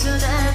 should that.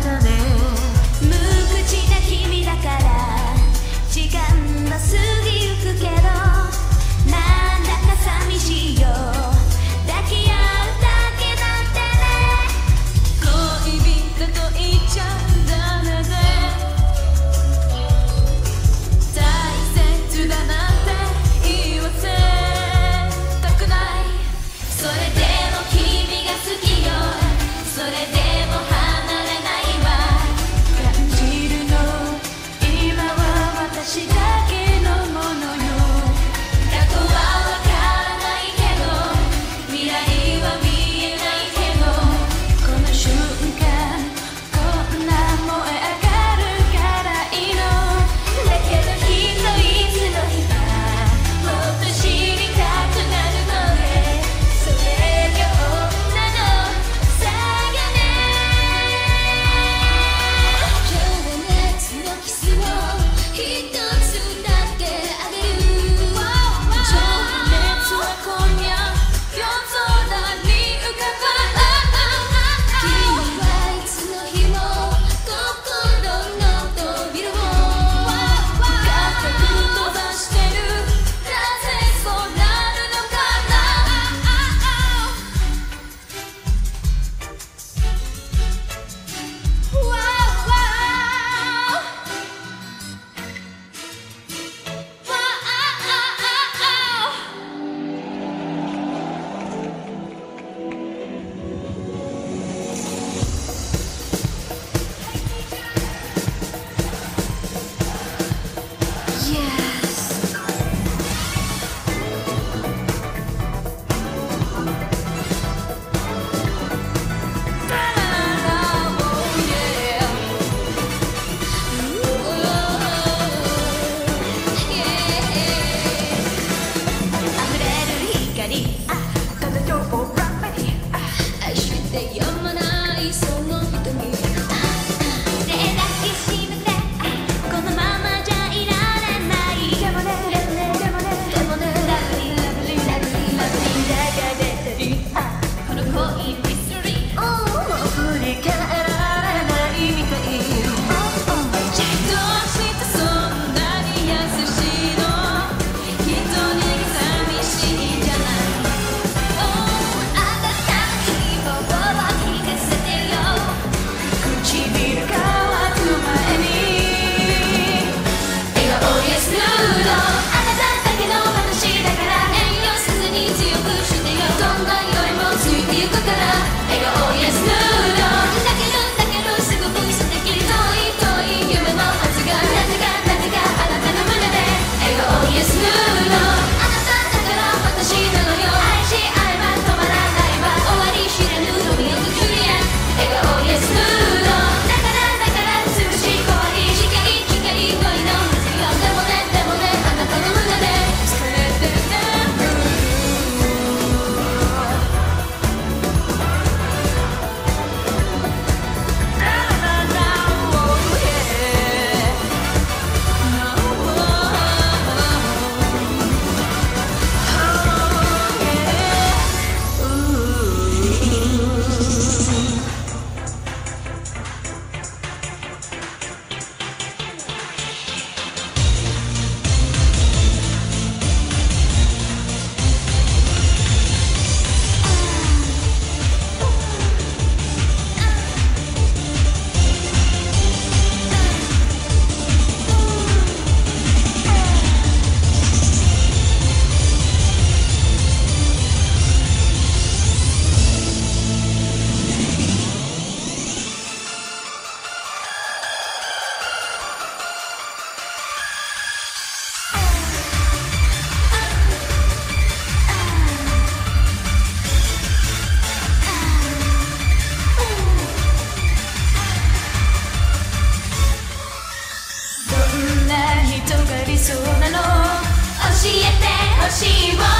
しいも